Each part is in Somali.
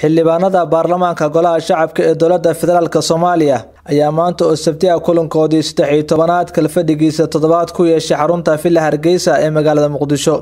xildhibaanada baarlamaanka golaha shacabka ee dowladda federaalk soomaaliya ayaa maanta oo sabtiha kulankoodii saddex iyo tobanaad kalfadhigiisa toddobaad ku yeeshay xarunta villa hargeysa ee magaalada muqdisho.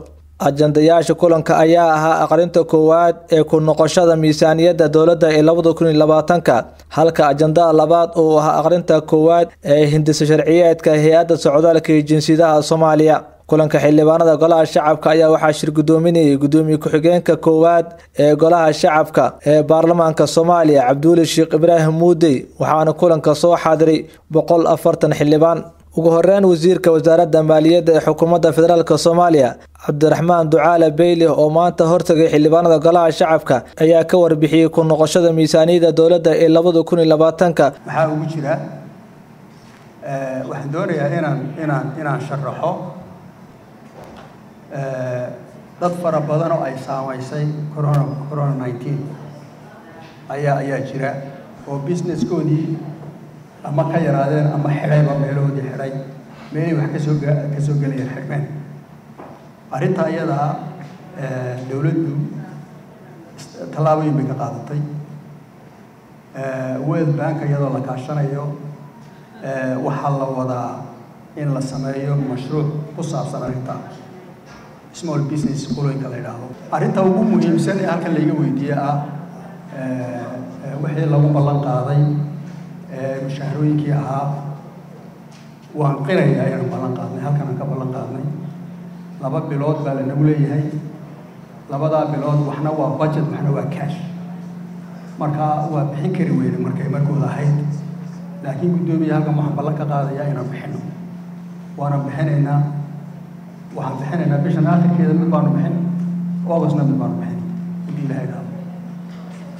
Ajandayaasha kulanka ayaa ahaa aqrinta koowaad ee ku noqoshada miisaaniyadda dowladda ee labada kun iyo labaatanka halka ajandada labaad uu ahaa aqrinta koowaad ee hindisa sharciyeedka hay'adda socdaalka iyo jinsiyadaha soomaaliya kulanka xildhibaanada golaha shacabka ayaa waxaa shir gudoominayay gudoomiye ku-xigeenka koowaad ee golaha shacabka ee baarlamaanka soomaaliya cabduuli sheekh ibraahim muudey waxaana kulanka soo xaadiray boqol afartan xildhibaan. Ugu horeyn wasiirka wasaaradda maaliyadda ee xukuumadda federaalk soomaaliya cabdiraxmaan ducaale beyli oo maanta hortagay xildhibaanada golaha shacabka ayaa ka warbixiyey ku noqoshada miisaaniyadda dowladda ee labada kun iyo labaatanka. Maxaa ugu jira waxaan doonayaa inaan inaan inaan sharaxo dad fara badan oo ay saamaysay corona corona nineteen ayaa ayaa jira oo businesskoodii ama ka yaraadeen ama xidhayba meelahoodii xidhay meelay wax ka soo ka soo gelayeen xidhmeen arrintaa iyadaa dowladdu tallaabooyin bay ka qaadatay. World bank iyadoo la kaashanayo waxaa la wadaa in la sameeyo mashruuc ku saabsan arrintaa small business qulooyinka la yidhaahdo arrinta ugu muhiimsan ee halkan layga weydiiye ah wixii lagu ballan qaaday mushaharooyinkii ahaa waan qirayaa inaan ballan qaadnay halkan aan ka ballan qaadnay. Laba bilood baa lanagu leeyahay. Labadaa bilood waxna waa budget waxna waa cash. Marka waa bixin kari weyne markay markooda ahayd. Laakiin guddoomiya halkan waxaan ballan ka qaadayaa inaan bixino. Waana bixinaynaa waxaan bixinaynaa bishan aakhirkeeda mid baanu bixin augustna mid baanu bixin haddii ilaha idhaahdo.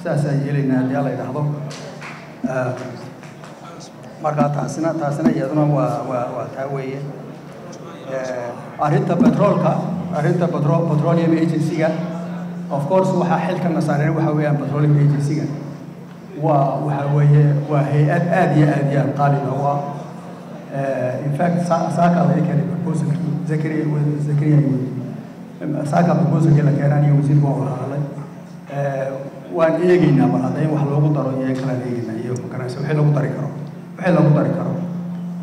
Saasaan yeelaynaa haddii alla idhaahdo. Markaa taasina taasina iyaduna waa waa waa taa weeye. Arrinta petroolka arrinta petro petroleum agency-ga of course waxaa xilkana saaran waxa weeyaan petroleum agency-ga. Waa waxa weeye waa hay'ad aada iyo aada iyo aada qaali noogu ah in fact saaka laga keenay proposalkii zakariya zakariya saaka proposalkii la keenaan iyo wasiirku waa wada hadalay waan eegeynaa bal hadda in wax loogu daro iyo kalaan eegeynaa iyo magaraysa wixii lagu dari karo wixii lagu dari karo.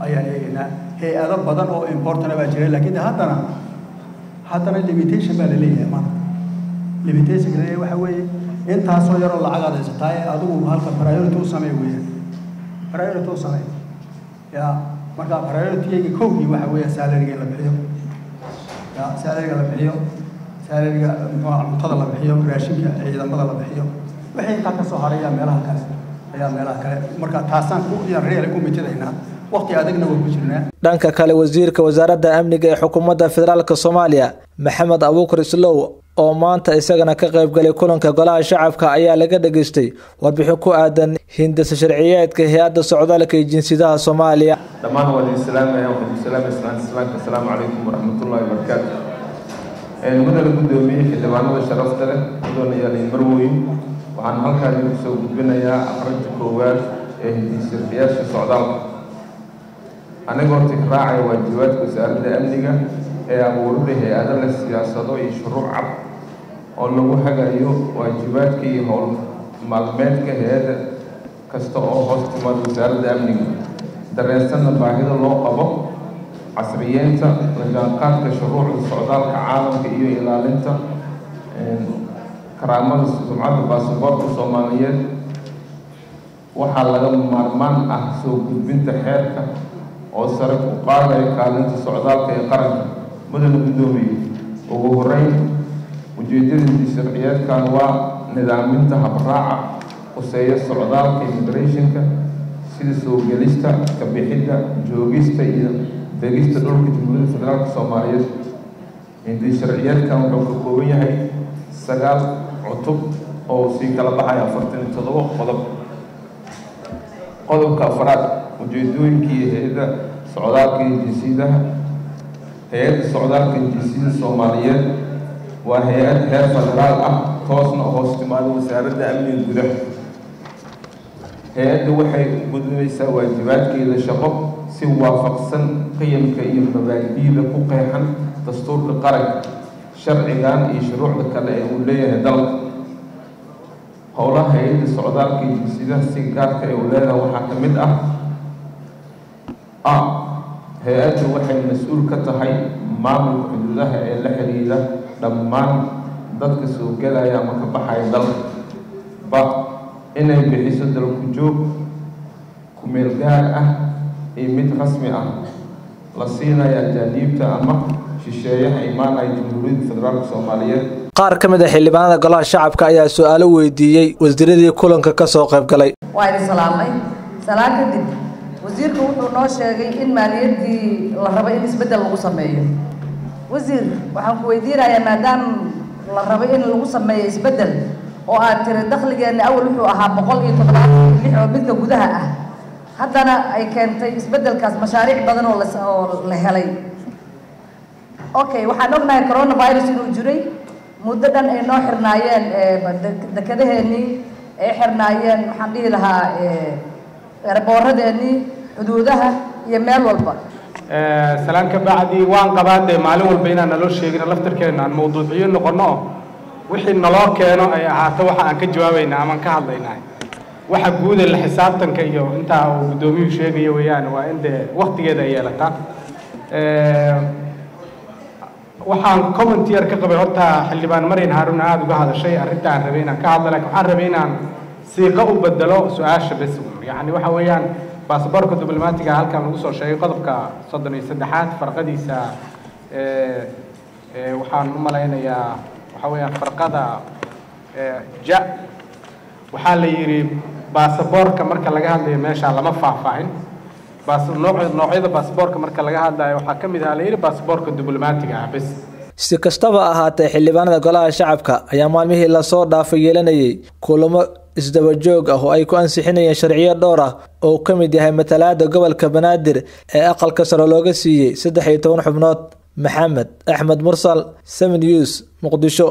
Ayaan eegeynaa hay'ado badan oo importana baa jira laakiin haddana haddana limitation baa la leeyahay maanta. Limitation la leeyahay waxa weeye intaasoo yaroo lacag aad haysataa ee adigu halka priority u samee weeyaan priority u samee ya marka priority-ga kowgii waxa weeya salariga in la bixiyo. Salariga la bixiyo. Salariga muxuu cuntada la bixiyo raashinka ciidamada la bixiyo. Wixii intaa ka soo haraya meelaha kale ayaa meelaha kale. Marka taasaan ku real ku mitadaynaa waa dhanka kale wasiirka wasaaradda amniga ee xukuumadda federaalk soomaaliya maxamed abuukar islow oo maanta isagana ka qaybgalay kulanka golaha shacabka ayaa laga dhageystay warbixin ku aadan hindisa sharciyeedka hay'adda socdaalka iyo jinsiyadaha soomaaliya. Dhammaan waa idin salaamaya waxaan idin salaamaya salaanta islaamka asalaamu calaykum waraxmatullahi wabarakaatu mudana guddoomiye xildhibaanada sharafta leh mudanayaal marweyn waxaan halkaa idinku soo gudbinayaa aqrinta koowaad ee hindisa sharciyaasha socdaalka anigoo tixraacaya waajibaadka wasaaradda amniga ee abuurida hay'ado leh siyaasado iyo shuruuc cad oo lagu hagayo waajibaadka iyo howl maalmeedka hay'adda kasta oo hoos timaada wasaaradda amniga. Dareensanna baahida loo qabo casriyeynta la shuruucda socdaalka caalamka iyo ilaalinta karaamada sumcadda baasboortka soomaaliyeed. Waxaa laga maarmaan ah soo gudbinta xeerka oo sare ku qaadaya kaalinta socdaalka ee qaranka. Mudana guddoomiye ugu horeyn ujeedadii sharciyeedkan waa nidaaminta habraaca quseeya socdaalka immigrationka sida soo gelista ka bixidda joogista iyo degista dhulka jamhuuriyadda federaalka soomaaliyeed. Hindii sharciyeedkan wuxuu ka kooban yahay sagaal cutub oo sii kala baxaya afartan iyo toddoba qodob. Qodobka afraad ujeedooyinkii hay'adda socdaalka iyo jinsiyadaha hay'adda socdaalka iyo jinsiyada soomaaliyeed waa hay'ad heer federaal ah toosna hoos timaada wasaaradda amniga gudaha. Hay'adda waxay gudinaysaa waajibaadkeeda shaqo si waafaqsan qiyamka iyo mabaadi'da ku qeexan dastuurka qaranka sharcigan iyo shuruucda kale ee uu leeyahay dalka. Howlaha hay'adda socdaalka iyo jinsiyadaha si gaarka ee u leedaha waxaa ka mid ah a hay'addu waxay mas'uul ka tahay maamulka xuduudaha ee la xiriira dhammaan dadka soo gelaya ama ka baxaya dalka ba inay bixiso dalku joog kumeel gaar ah iyo mid rasmi ah. La siinaya ajaaniibta ama shisheeyaha imaanaya jamhuuriyadda federaalka soomaaliyeed. Qaar ka mid a xildhibaanada golaha shacabka ayaa su'aalo weydiiyey wasiiradii kulanka ka soo qayb galay wasiirku wuxuu noo sheegay in maaliyaddii la rabo in isbeddel lagu sameeyo. Wasiir waxaan ku weydiinayaa maadaama la rabo in lagu sameeyo isbeddel oo aad tiri dakhligeenna awal wuxuu ahaa boqol iyo toddobaatan lix oo midka gudaha ah. Haddana ay keentay isbeddelkaas mashaariic badan oo laoo la helay. Okay waxaan ognahay coronavirus inuu jiray. Muddo dhan ay noo xirnaayeen dekedaheenii ay xirnaayeen waxaan dhihi lahaa erbooradeenii xuduudaha iyo meel walba. Salaan bacdi waan qabaa dee maalin walba inaan naloo sheegin laftarkeena aan mawduuciyo noqono. Oo wixii naloo keeno ay ahaato waxa aan ka jawaabayna amaan ka hadlaynaa waxa guuda la xisaabtanka iyo intaa uu guddoomiyuhu sheegayo weeyaan waa in dee waktigeeda ay yeelataa. Waxaan commentier ka qabay horta xildhibaan maryan haarun aada uga hadashay arrinta rabay inaan ka hadlo laakiin waxaan rabay inaan siiqo u bedelo su'aasha bes yacni waxa weeyaan basaboorka diblomaatiga halkan lagu soo sheegay qodobka soddon iyo saddexaad farqadiisa waxaan u malaynayaa waxa weeyaan farqada ja. Waxaa la yidhi baasaboorka marka laga hadlayo meesha lama faahfaahin. Noocyada baasaboorka marka laga hadlayo waxaa ka mid ah la yidhi baasaboorka diblomaatiga ah bes si kastaba ahaatee xildhibaanada golaha shacabka ayaa maalmihii la soo dhaafay yeelanayay kulamo isdaba joog ah oo ay ku ansixinayeen sharciyo dhowr ah oo ka mid yahay matalaada gobolka banaadir ee aqalka sare looga siiyey saddex iyo toban xubnood maxamed axmed mursal seven news muqdisho